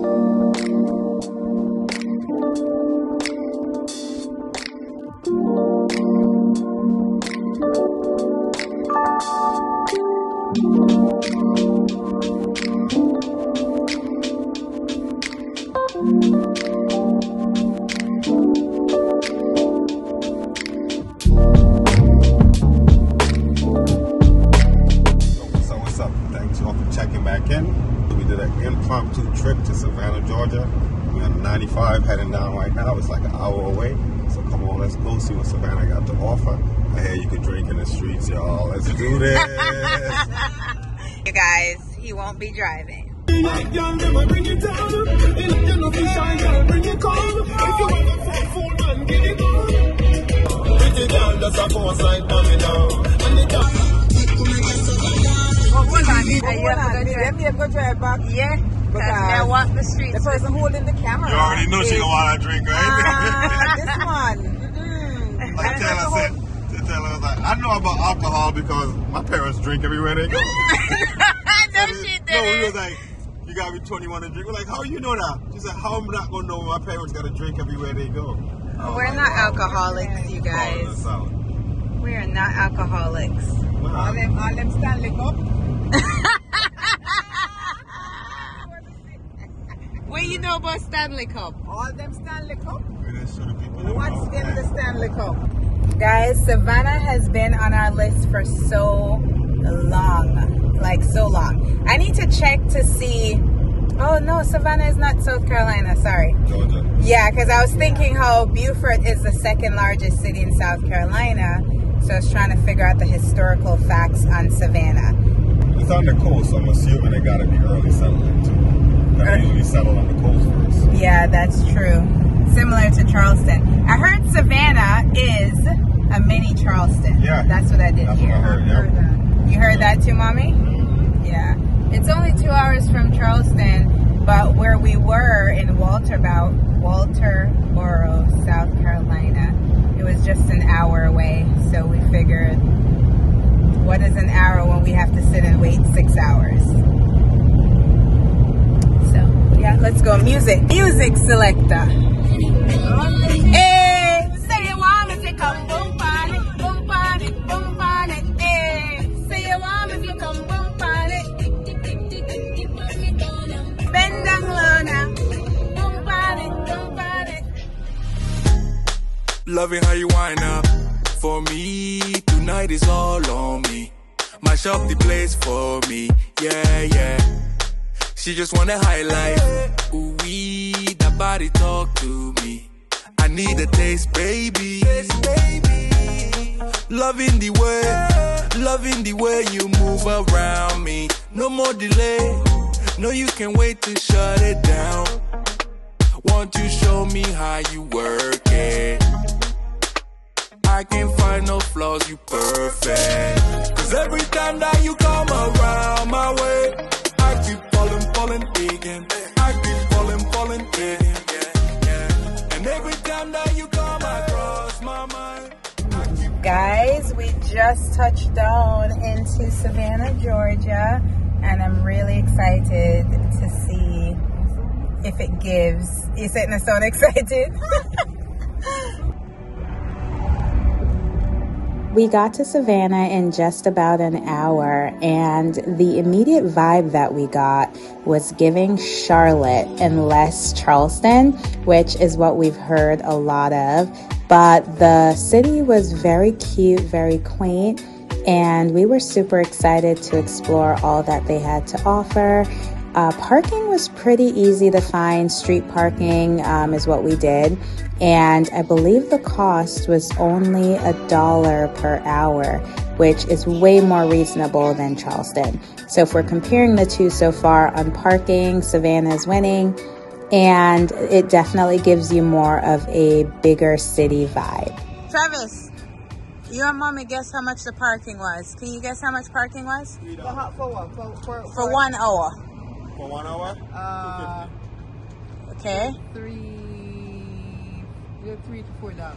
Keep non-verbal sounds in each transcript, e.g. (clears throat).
So 95 heading down right now. It's like an hour away. So come on, let's go see what Savannah got to offer. I hear you can drink in the streets, y'all. Let's do this. (laughs) You guys, he won't be driving. Let me go drive back. Yeah, because Because I walk the The streets. person holding the camera. You already know she gonna want to drink, right? Ah, (laughs) this one. Mm-mm. like And Taylor the said, whole- Taylor was like, I know about alcohol because my parents drink everywhere they go. (laughs) no, And she it- No, we was like, you gotta be 21 to drink. We're like, how you know that? She said, how am I not gonna know my parents gotta drink everywhere they go? I was We're like, not wow. alcoholics, you Calling us guys. We are not alcoholics. Wow. All them, all them Stanley Cup. (laughs) you know about Stanley Cup? All them Stanley Cup. We didn't show the people What's in the Stanley Cup? Guys, Savannah has been on our list for so long. Like, so long. I need to check to see. Oh, no, Savannah is not South Carolina. Sorry. Georgia. Yeah, because I was thinking how Beaufort is the second largest city in South Carolina. So I was trying to figure out the historical facts on Savannah. It's on the coast, so I'm assuming they gotta be early settling too. They usually settle on the coast first. Yeah, that's true. Similar to Charleston. I heard Savannah is a mini Charleston. Yeah. That's what I did That's what hear. I heard, yeah. You heard that too, mommy? Mm-hmm. Yeah. It's only two hours from Charleston, but where we were in Walterboro, Walterboro, South Carolina, it was just an hour away. So we figured, what is an hour when we have to sit and wait six hours? So yeah, let's go. Music, music selector. Hey, say you want me to come boom party, boom party, boom party. Hey, say you want me to come boom party. Bend down low now, boom party, boom party. Loving how you wind up for me. Tonight is all on me. Mash up the place for me. Yeah, yeah. She just want a highlight. Ooh, wee, that body talk to me. I need a taste, baby. Taste, baby. Loving the way, loving the way you move around me. No more delay. No, you can wait to shut it down. Won't you show me how you work it? I can't find no flaws, you perfect. Cause every time that you come around my way, falling, again. I keep falling, falling again. And every time that you come across my mind, Guys, we just touched down into Savannah, Georgia, and I'm really excited to see if it gives. You sitting so (laughs) excited? We got to Savannah in just about an hour, and the immediate vibe that we got was giving Charlotte and less Charleston, which is what we've heard a lot of. But the city was very cute, very quaint, and we were super excited to explore all that they had to offer. Uh, parking was pretty easy to find. Street parking um, is what we did. And I believe the cost was only a dollar per hour, which is way more reasonable than Charleston. So if we're comparing the two so far on parking, Savannah is winning. And it definitely gives you more of a bigger city vibe. Travis, your mommy guess how much the parking was. Can you guess how much parking was? For, for? For, for, For one hour. For one hour? Uh, Okay. three, yeah, three to four dollars.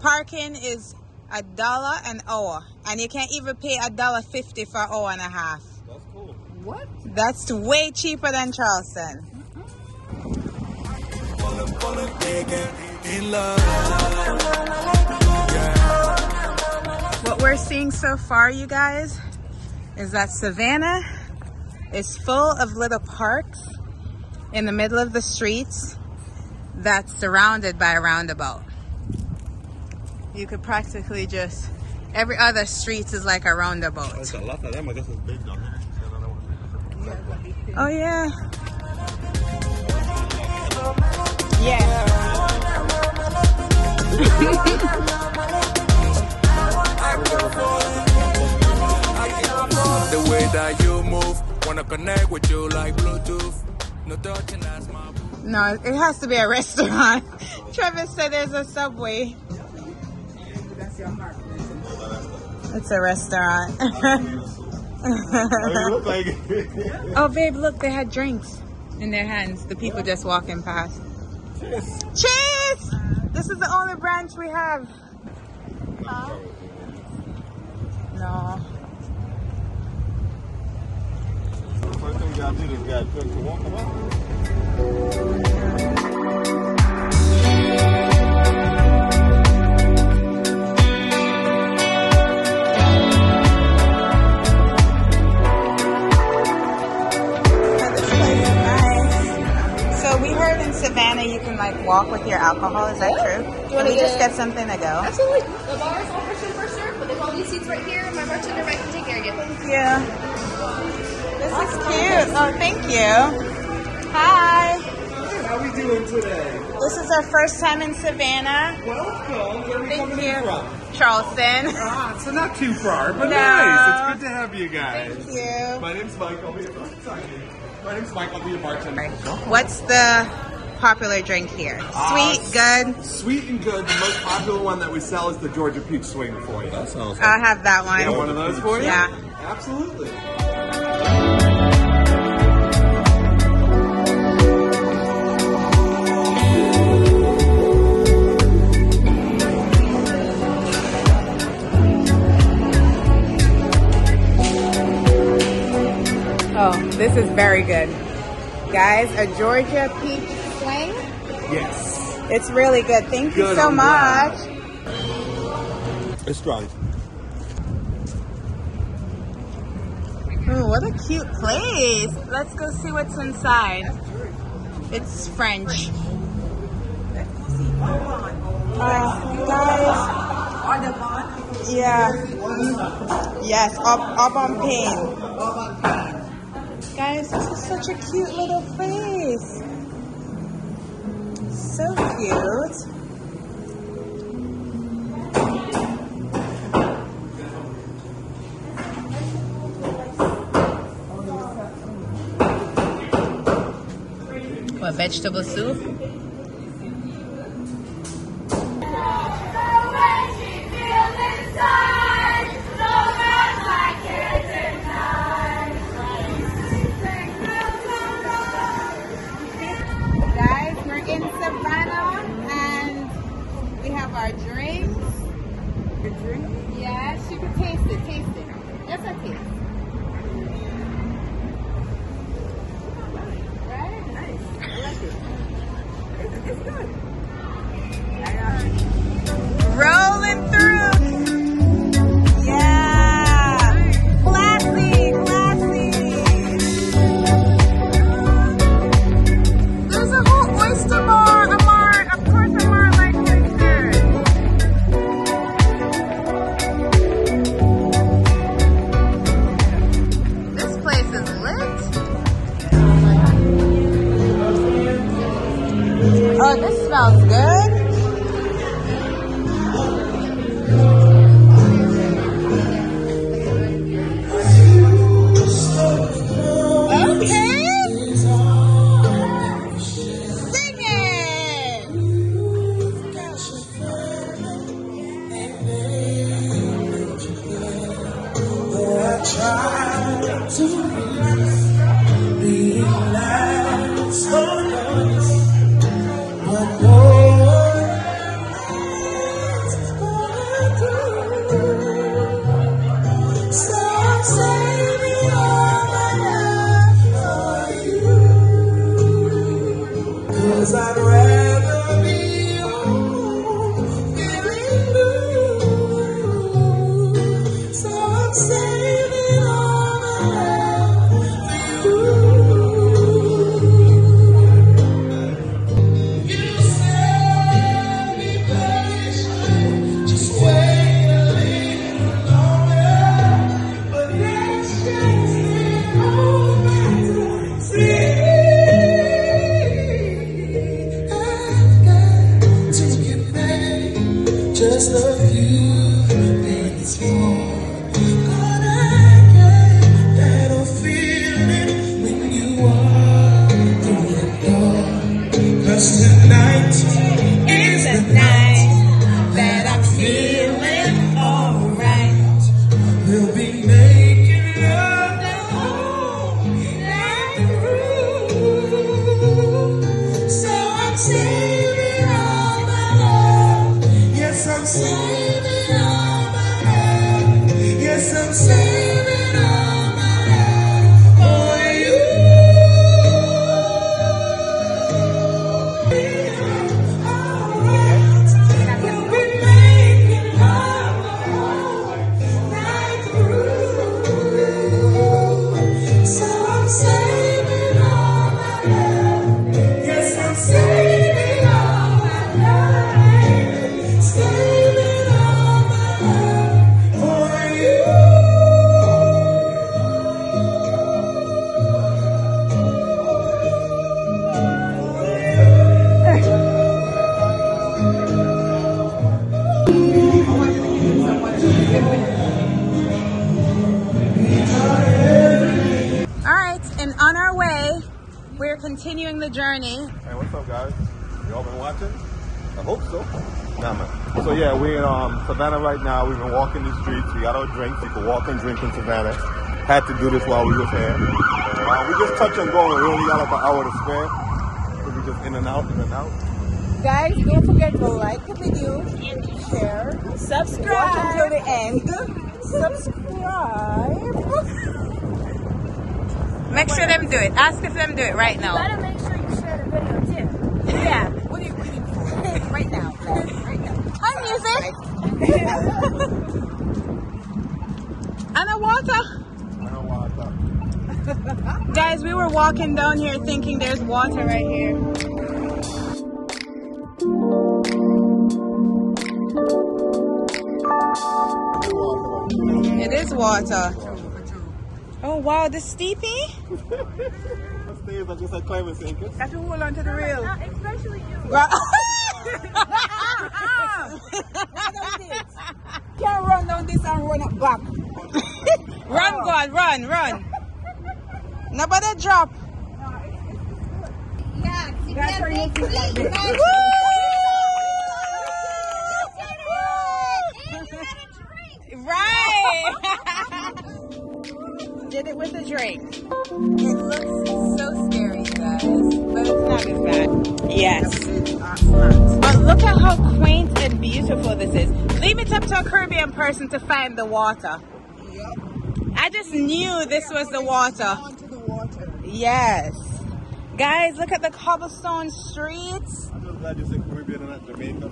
Parking is a dollar an hour. And you can't even pay a dollar fifty for an hour and a half. That's cool. What? That's way cheaper than Charleston. Falling, falling again in love. Yeah. What we're seeing so far, you guys, is that Savannah is full of little parks in the middle of the streets that's surrounded by a roundabout. You could practically just, every other street is like a roundabout. There's a lot of them. I guess it's big down here. Oh yeah. Yeah. (laughs) The way that you move, wanna connect with you like Bluetooth. No touching, that's my boo. No, it has to be a (laughs) restaurant. Travis said there's a subway. It's a restaurant. It look like (laughs) oh, babe, look, they had drinks in their hands. The people just walking past. Cheers! This is the only branch we have. No. First thing we gotta do is gotta drink to walk them up. Oh, this place is nice. So we heard in Savannah you can like walk with your alcohol. Is that true? Can we just get something to go? Absolutely. The bar is all first in, first served, but they all these seats right here. My bartender right can take care of you. Yeah. This is cute. Oh, thank you. Hi. How are we doing today? This is our first time in Savannah. Welcome. Where are we Thank coming you. from? Charleston. Ah, so not too far, but No. nice. It's good to have you guys. Thank you. My name's Mike. I'll be a sorry. My name's Mike. I'll be a bartender. What's the popular drink here? Sweet, good. Sweet and good. The most popular one that we sell is the Georgia Peach Swing for you. That sounds I'll have that one. You want one. one of those for you? Yeah. Absolutely. This is very good. Guys, a Georgia peach swing. Yes. It's really good. Thank you so much. It's strong. Ooh, what a cute place. Let's go see what's inside. It's French. Uh, guys. Yeah. Yes, up, up on pain. Guys, this is such a cute little place. So cute. What, vegetable soup? Yes, you can taste it, taste it. A taste. Smells good. Yes, I'm saving journey. Hey, what's up, guys? Y'all been watching? I hope so. Nah, man. So yeah, we're in um, Savannah right now. We've been walking the streets. We got our drinks. You can walk and drink in Savannah. Had to do this while we was here. Uh, we just touch and go. We only got like an hour to spare. So we just in and out, in and out. Guys, don't forget to like the video, share, subscribe, watch until the end, subscribe. Make sure them do it. Ask if them do it right now. Gotta make sure you share the video too. Yeah, what are you waiting for? right now, guys, right now. Hi, music. (laughs) and the water. I don't want to (laughs) Guys, we were walking down here thinking there's water right here. It is water. Oh wow, the steepy? (laughs) Stairs are just like climbing staircase. Got to hold on to the rail. Especially you. Can't run down this and run up back. (laughs) run, God, run, run. Nobody drop. Yeah, see, That's yeah, where you big feel like feet, this. man. Woo! Got a drink. Right. Did it with a drink. It looks so scary, you guys, but it's not as bad. Yes. But look at how quaint and beautiful this is. Leave it up to a Caribbean person to find the water. I just knew this was the water. Onto the water. Yes. Guys, look at the cobblestone streets. I'm just glad you said Caribbean and not Jamaica.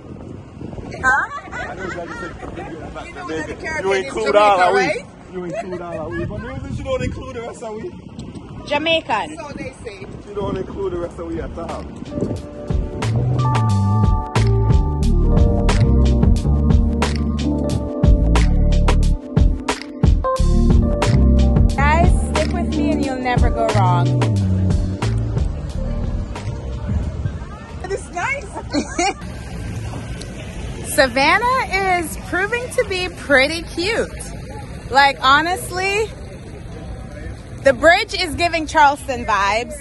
Huh? I'm glad you said Caribbean and not that the Jamaica. You include all Jamaica, of we. right? You include all of we. But the reason she don't include the rest of we, Jamaican. So they say. she don't include the rest of we at all. Guys, stick with me and you'll never go wrong. It's nice. (laughs) Savannah is proving to be pretty cute. Like, honestly, the bridge is giving Charleston vibes,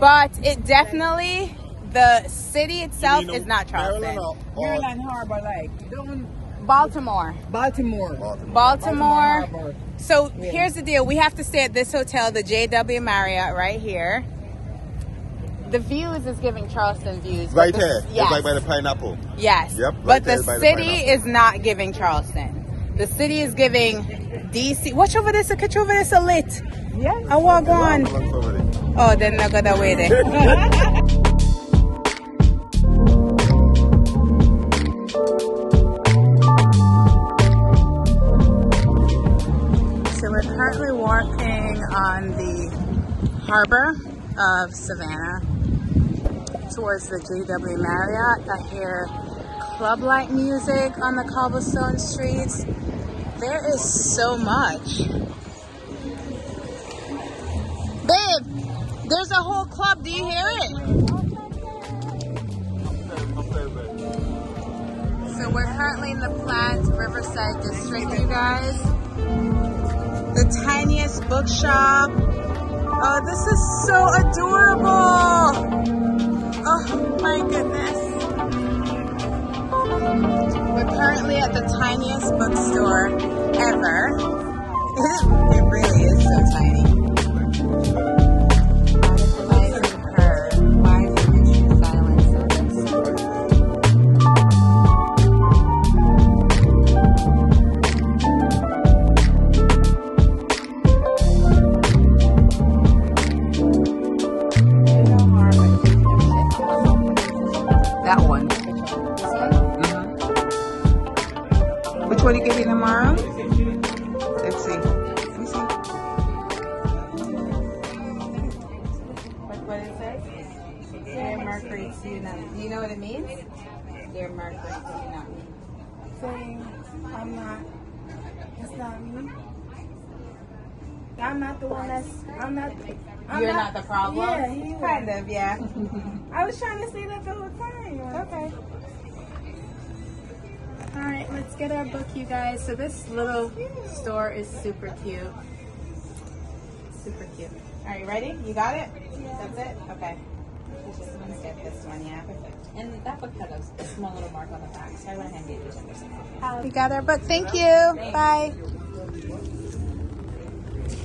but it definitely, the city itself is not Charleston. Maryland or- or- Maryland Harbor, like down Baltimore. Baltimore. Baltimore. Baltimore. Harbor. So here's the deal. We have to stay at this hotel, the JW Marriott, right here. The views is giving Charleston views. Right the- here. Yes. It's like by the pineapple. Yes. Yep, right but there the by the city pineapple. is not giving Charleston. The city is giving DC. Watch over this. Catch over this. A lit. Yeah. I walk on. Oh, then I got away there. on the harbor of Savannah towards the JW Marriott. I hear club light music on the cobblestone streets. There is so much. Babe, there's a whole club. Do you hear it? So we're currently in the Plant Riverside District, you guys. The tiniest bookshop. Oh, this is so adorable. Oh my goodness. We're currently at the tiniest bookstore ever. (laughs) it really is so tiny. I'm not. It's not me. I'm not the one that's. I'm not. I'm You're not, the problem? Yeah, he was. Kind of, yeah. (laughs) I was trying to say that the whole time. Okay. All right, let's get our book, you guys. So this little store is super cute. Super cute. Are you ready? You got it? That's it? Okay. Let's just let's get this one, yeah. Perfect. And that book had a, a small little mark on the back, so I went ahead and gave it to her. We got our book. Thank you. Bye.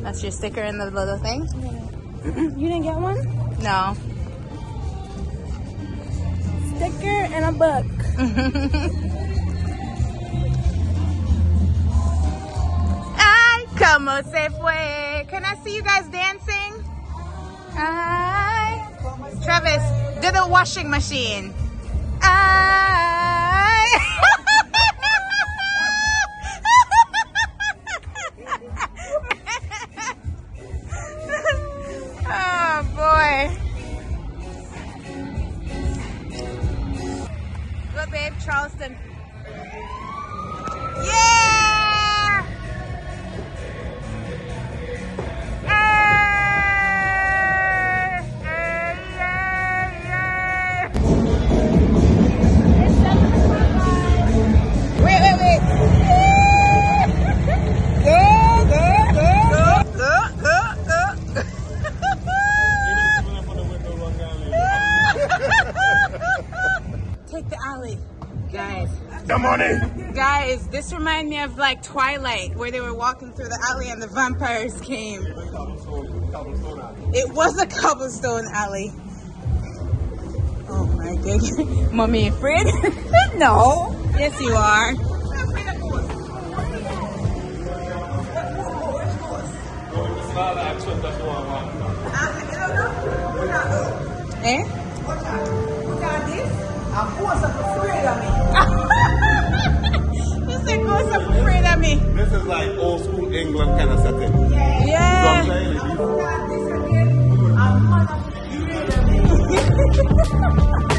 That's your sticker in the little thing? (clears throat) You didn't get one? No. Sticker and a book. (laughs) Ay, como se fue. Can I see you guys dancing? Ay. Travis, do the washing machine. (laughs) Oh, babe, Charleston. Yeah! The money. Guys, this reminds me of like Twilight, where they were walking through the alley and the vampires came. It was a cobblestone alley. Oh my goodness. (laughs) Mommy afraid? (laughs) no. Yes, you are. Eh? You said go some afraid of me. This is like old school England kind of setting. Yeah. This (laughs) (laughs)